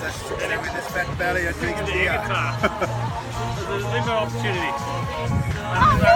this, and with this fat belly, I drink beer. Uh, There's a limited opportunity. Oh,